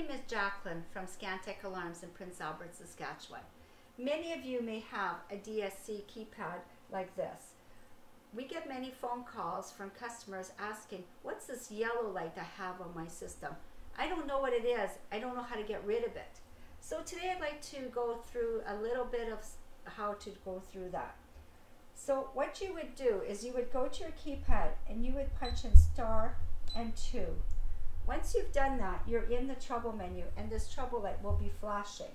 name is Jacqueline from Scantech Alarms in Prince Albert, Saskatchewan. Many of you may have a DSC keypad like this. We get many phone calls from customers asking, what's this yellow light I have on my system? I don't know what it is. I don't know how to get rid of it. So today I'd like to go through a little bit of how to go through that. So what you would do is you would go to your keypad and you would punch in star and two. Once you've done that, you're in the trouble menu and this trouble light will be flashing.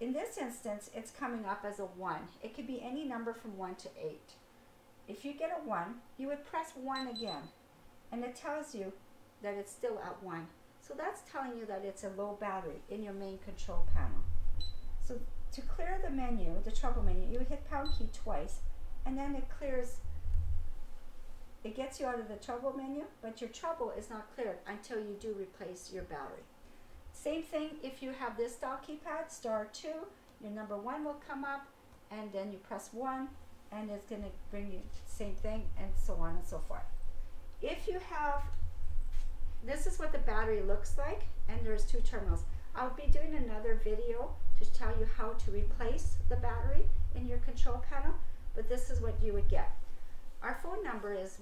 In this instance, it's coming up as a 1. It could be any number from 1 to 8. If you get a 1, you would press 1 again, and it tells you that it's still at 1. So that's telling you that it's a low battery in your main control panel. So to clear the menu, the trouble menu, you hit pound key twice, and then it clears it gets you out of the trouble menu, but your trouble is not cleared until you do replace your battery. Same thing if you have this style keypad, star 2, your number 1 will come up, and then you press 1, and it's going to bring you same thing, and so on and so forth. If you have, this is what the battery looks like, and there's two terminals. I'll be doing another video to tell you how to replace the battery in your control panel, but this is what you would get. Our phone number is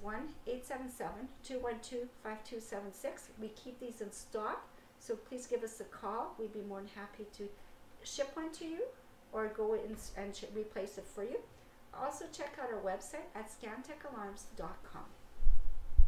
1-877-212-5276. We keep these in stock, so please give us a call. We'd be more than happy to ship one to you or go in and replace it for you. Also check out our website at scantechalarms.com.